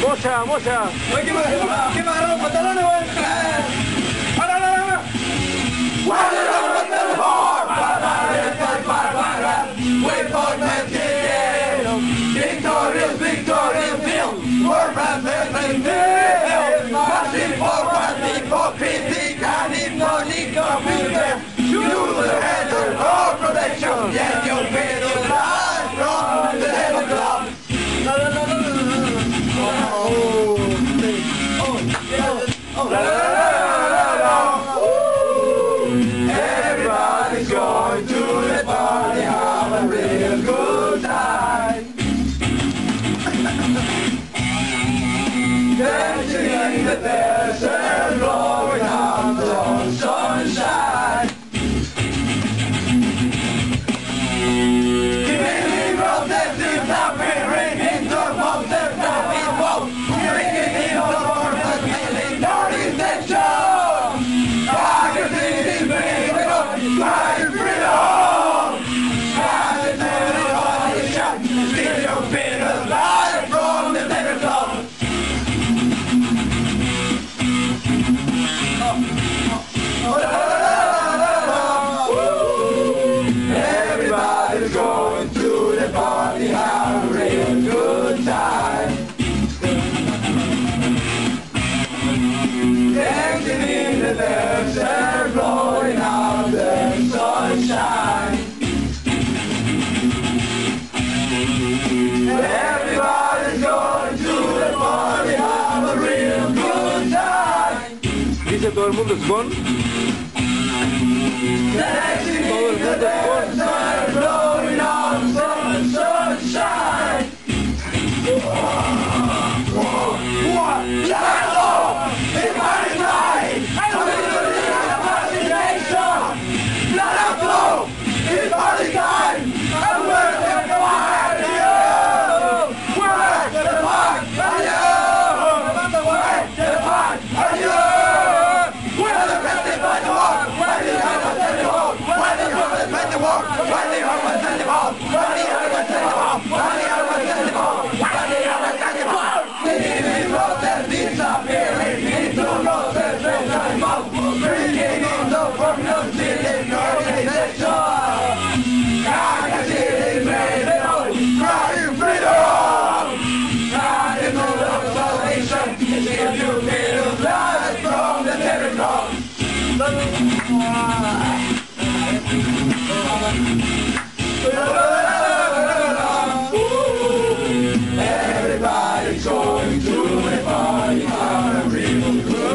Mocha, mocha. Oye, ¿qué me, qué me agarraron pantalones, güey? ¡Para, para, para! ¡Guarda la vuelta al bar! ¡Barbareta y bárbara! ¡Fue por México! ¡Victorious, victorious, Bill! ¡Por México! it there. dice todo el mundo es con. Todo el mundo es con. Everybody's going to a party, a real good